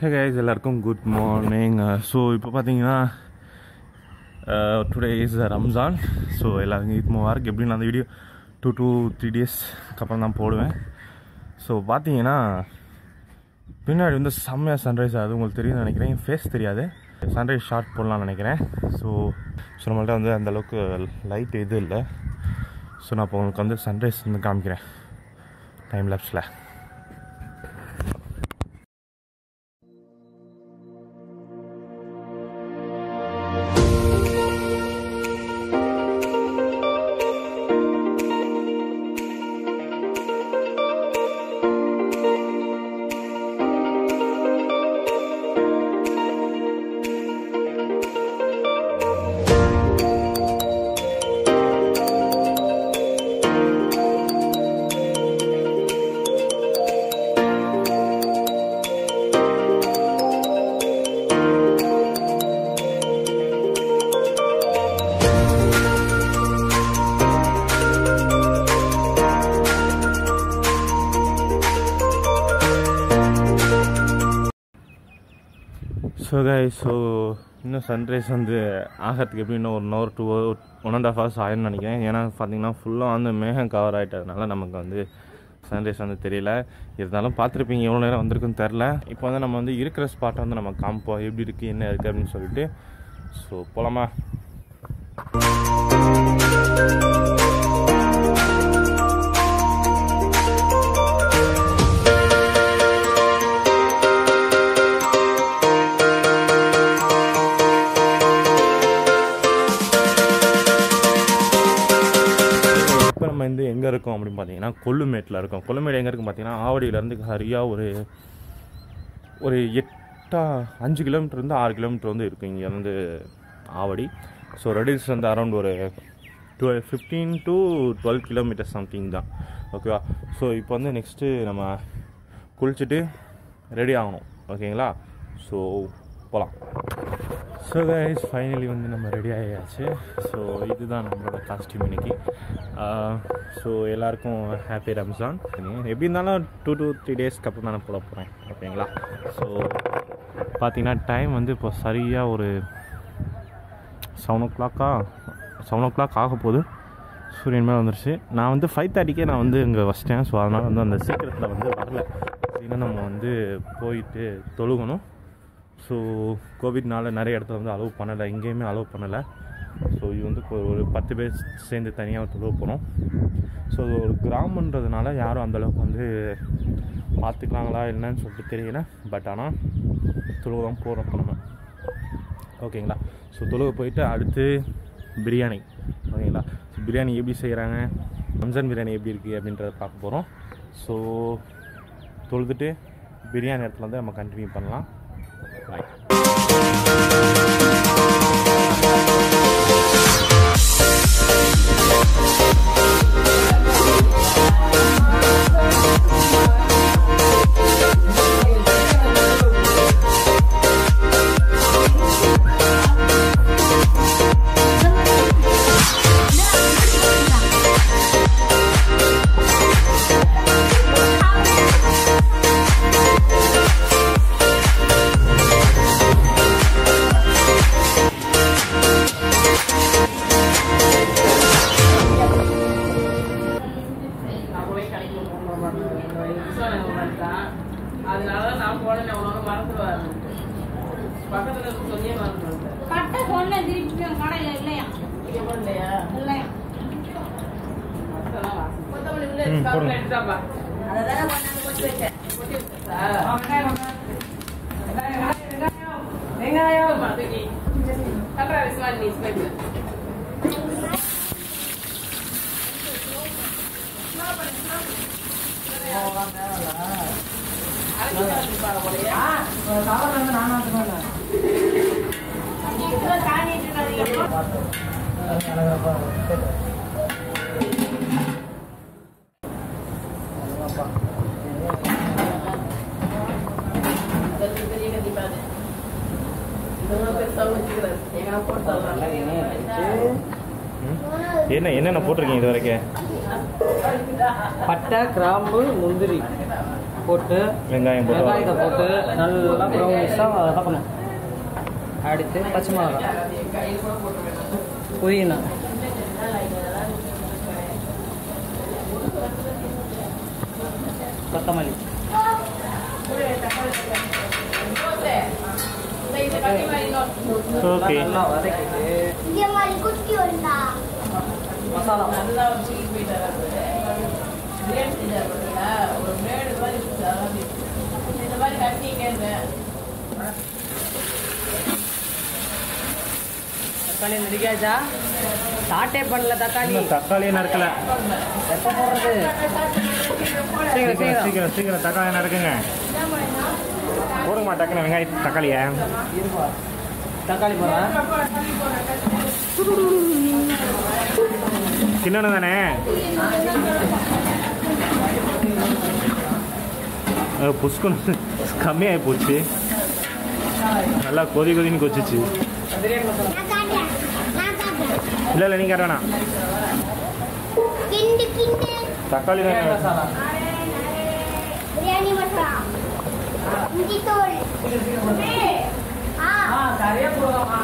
ஹே guys எல்லாருக்கும் good morning so இப்போ பார்த்தீங்கன்னா டுடே இஸ் ரம்ஜான் ஸோ எல்லாருக்கும் இப்போ எப்படி எப்படின்னு அந்த வீடியோ டூ டூ த்ரீ டேஸ்க்கு அப்புறம் தான் போடுவேன். ஸோ பார்த்தீங்கன்னா பின்னாடி வந்து செம்மையாக சன்ரைஸ் ஆகுது. உங்களுக்கு தெரியும்னு நினைக்கிறேன். என் ஃபேஸ் தெரியாது. சன்ரைஸ் ஷார்ட் போடலாம்னு நினைக்கிறேன். ஸோ ஸோ நம்மள்ட்ட வந்து அந்த அளவுக்கு லைட் இது இல்லை. ஸோ நான் இப்போ உங்களுக்கு வந்து சன்ரைஸ் வந்து காமிக்கிறேன். டைம் லேப்ஸில் ஸோ கை ஸோ இன்னும் சன்ரைஸ் வந்து ஆகிறதுக்கு எப்படி இன்னும் one hour two hour one and half hours ஆயிரும்னு நினைக்கிறேன். ஏன்னா பார்த்தீங்கன்னா ஃபுல்லாக வந்து மேகம் கவர் ஆகிட்டதுனால நமக்கு வந்து சன்ரைஸ் வந்து தெரியல. இருந்தாலும் பார்த்துருப்பீங்க எவ்வளோ நேரம் வந்திருக்குன்னு தெரில இப்போ வந்து நம்ம வந்து இருக்கிற ஸ்பாட்டை வந்து நம்ம காமிப்போம் எப்படி இருக்குது என்ன இருக்குது அப்படின்னு சொல்லிட்டு ஸோ போலாமா? பார்த்தீங்கன்னா கொல்லுமேட்டில் இருக்கும். கொல்லுமேடு எங்கே இருக்குது பார்த்தீங்கன்னா ஆவடியிலேருந்து சரியாக ஒரு ஒரு எட்டா அஞ்சு கிலோமீட்டர்லேருந்து ஆறு கிலோமீட்டர் வந்து இருக்கும் இங்கே வந்து ஆவடி. ஸோ ரெடிஸ் வந்து அரௌண்ட் ஒரு twelve fifteen to twelve kilometre something தான். ஓகேவா ஸோ இப்போ வந்து நெக்ஸ்ட்டு நம்ம குளிச்சுட்டு ரெடி ஆகணும். ஓகேங்களா ஸோ போகலாம் ஸோ கைஸ் ஃபைனலி வந்து நம்ம ரெடி ஆகியாச்சு ஸோ இதுதான் நம்மளோட காஸ்டியூம் இன்னைக்கு. ஸோ எல்லாருக்கும் ஹாப்பி ரம்ஜான் எப்படி இருந்தாலும் டூ டூ த்ரீ டேஸ்க்கு அப்புறம் தானே போட போகிறேன் ஓகேங்களா? ஸோ பார்த்தீங்கன்னா டைம் வந்து இப்போ சரியாக ஒரு செவன் ஓ கிளாக்காக செவன் ஓ கிளாக் ஆக போகுது. சூரியன் மேலே வந்துருச்சு. நான் வந்து ஃபைவ் தேர்ட்டிக்கே நான் வந்து இங்கே வச்சிட்டேன். ஸோ அதனால் வந்து அந்த சீக்கிரத்தில் வந்து வரல. ஏன்னா நம்ம வந்து போயிட்டு தொழுகணும். ஸோ கோவிட்னால நிறைய இடத்துல வந்து அலோவ் பண்ணலை. எங்கேயுமே அலோவ் பண்ணலை. ஸோ இது வந்து இப்போ ஒரு பத்து பேர் சேர்ந்து தனியாக தொழுவ போகிறோம் ஸோ இது ஒரு கிராமன்றதுனால யாரும் அந்தளவுக்கு வந்து பார்த்துக்கலாங்களா என்னன்னு சொல்லிட்டு தெரியல. பட் ஆனால் தொழுவ தான் போகிறோம் நம்ம. ஓகேங்களா ஸோ தொழுவ போயிட்டு அடுத்து பிரியாணி. ஓகேங்களா ஸோ பிரியாணி எப்படி செய்கிறாங்க ரம்ஜான் பிரியாணி எப்படி இருக்குது அப்படின்றத பார்க்க போகிறோம் ஸோ தொழுதுட்டு பிரியாணி இடத்துல வந்து நம்ம கண்டினியூ பண்ணலாம். like ம், இருக்கு. போடுங்க. வெங்காயம். கட்டுறா, விஸ்வால் நீ ஸ்பெக்கு. அரைச்சு என்ன என்னென்ன போட்டிருக்கீங்க இது வரைக்கும் பட்டை கிராம்பு முந்திரி போட்டு வெங்காயம் போட்டு வெங்காயத்தை போட்டு நல்லா ப்ரௌனிஷாக வதக்கணும் அடுத்து பச்சை மிளகா. புதினா. கொத்தமல்லி. ஓகே. நல்லா வதக்கிட்டு இங்க மாதிரி குட்டி வந்தா மசாலா. நல்லா வச்சு போயிட்டு வராது பிரியாணி செஞ்சார் பார்த்தீங்களா ஒரு மேடு மாதிரி இருந்துச்சு, அதெல்லாம் அப்படி. இந்த மாதிரி கட்டிங்க தக்காளி நடிக்காச்சா ஸ்டார்ட்டே பண்ணல தக்காளி. தக்காளியே நறுக்கல. எப்போ போடுறது? சீக்கிரம் சீக்கிரம் சீக்கிரம் சீக்கிரம் சீக்கிரம் தக்காளி நறுக்குங்க போடுங்கம்மா டக்குன்னு வெங்காயம் தக்காளியை? தக்காளி போடுறேன் தானே புஷ்கணும் கம்மியாகி போச்சு. நல்லா கொதி கொதின்னு கொச்சிச்சு. இல்லை இல்லை நீங்கள் வேணாம் தக்காளி பிரியாணி தான் சரியா போடுவாமா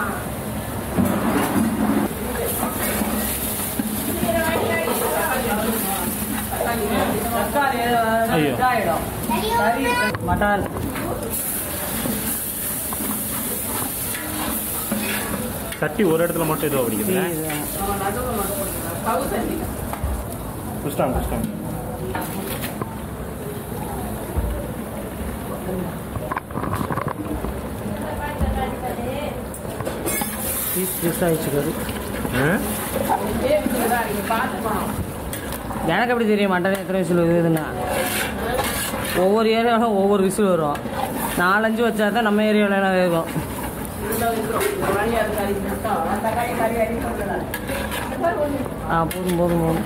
மட்டன் தட்டி ஒரு இடத்துல மட்டும் ஏதோ அப்படிங்கிறதுல குஷ்டாங்க குஷ்டாங்க பீஸ் பீஸாக வச்சுக்காது? எனக்கு எப்படி தெரியும் மட்டன் எத்தனை விசில் வருதுன்னா ஒவ்வொரு ஏரியாவிலும் ஒவ்வொரு விசில் வரும். நாலஞ்சு வச்சா தான் நம்ம ஏரியாவில் வேகும் ஆ போதும் போதும் போதும்?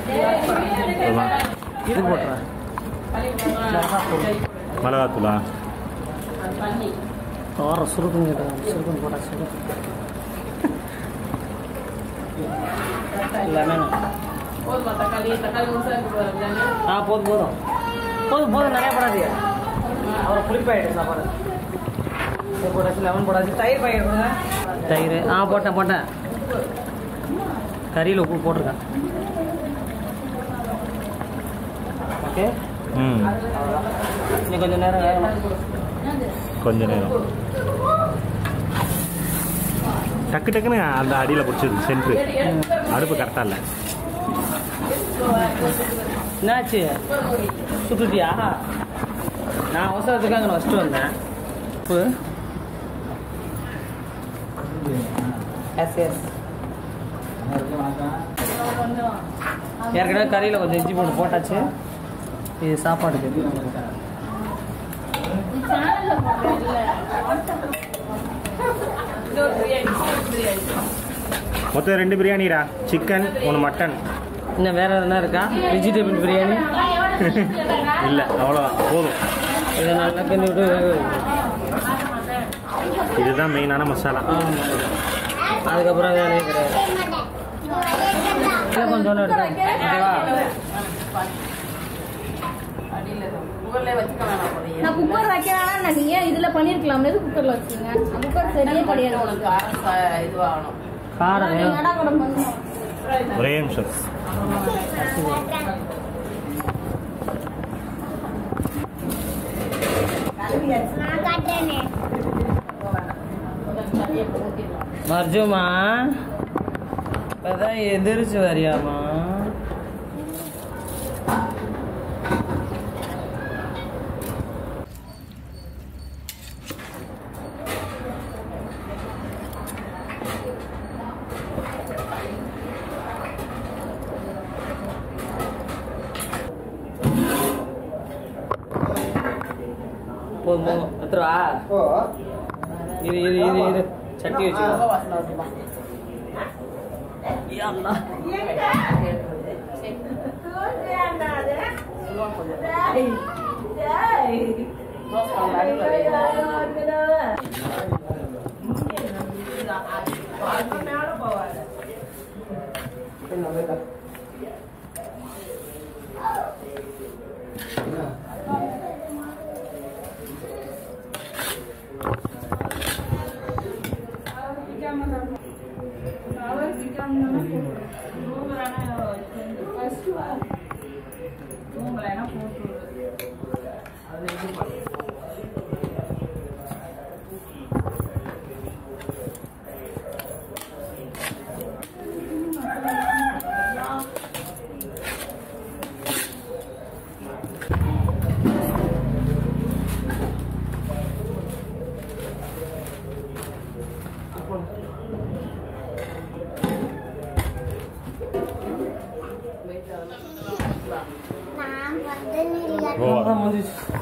இது போட்டுறேன் மிளகாத்தூளா? தோற சுருக்குங்க சுருக்குன்னு போட்டா சுருக்கு பாருங்க ஆ போதும் போதும். போதும் போதும் நிறைய போடாது அப்புறம் புளிப்பாயிடும் சாப்பாடு. போட்டாச்சு லெமன் போட்டாச்சு. தயிர் பாக்கெட் தயிர். ஆ போட்டேன் போட்டேன். கறியில் உப்பு போட்டிருக்கேன். ஓகே ம். இன்னும் கொஞ்சம் நேரம் வேகணும் கொஞ்ச நேரம். டக்கு டக்குன்னு அந்த அடியில் பிடிச்சது சென்ட்ரு அடுப்பு கரெக்டாக இல்லை. என்னாச்சு? சுட்டுட்டியா? நான் அவசரத்துக்காக நான் ஃபஸ்ட்டு வந்தேன். உப்பு எஸ் எஸ் ஏற்கனவே கறியில் கொஞ்சம் இஞ்சி போட்டு போட்டாச்சு. இது சாப்பாடுக்கு. மொத்தம் ரெண்டு பிரியாணிடா. சிக்கன் ஒன்று மட்டன் இன்னும் வேற எதுனா இருக்கா? வெஜிடபிள் பிரியாணி? இல்லை அவ்வளோதான் போதும். இதை நல்லா கிண்டி விட்டு வேக வைக்கணும். இதுதான் மெயினான மசாலா. அதுக்கப்புறம் வேலையே கிடையாது. கொஞ்சோண்டு எடுத்தேன் ஓகேவா அடியில் குக்கர்லேயே வச்சுக்க வேணாம் போலயே. நான் குக்கர் வைக்கிறானா நான் நீங்க இதுல பண்ணிருக்கலாம் குக்கர்ல வச்சுங்க குக்கர் சரியே கிடையாது உனக்கு காரம் ச- இதுவாகணும். காரம் ஒரே நிமிஷம். மர்ஜுமா இப்பதான் எதிர்ச்சு வரியாமா ಹೋಗು ಹತ್ರ ಇರಿ ಇರಿ ಇರಿ ಇರಿ ಚಟ್ನಿ ಹಚ್ಚಿ with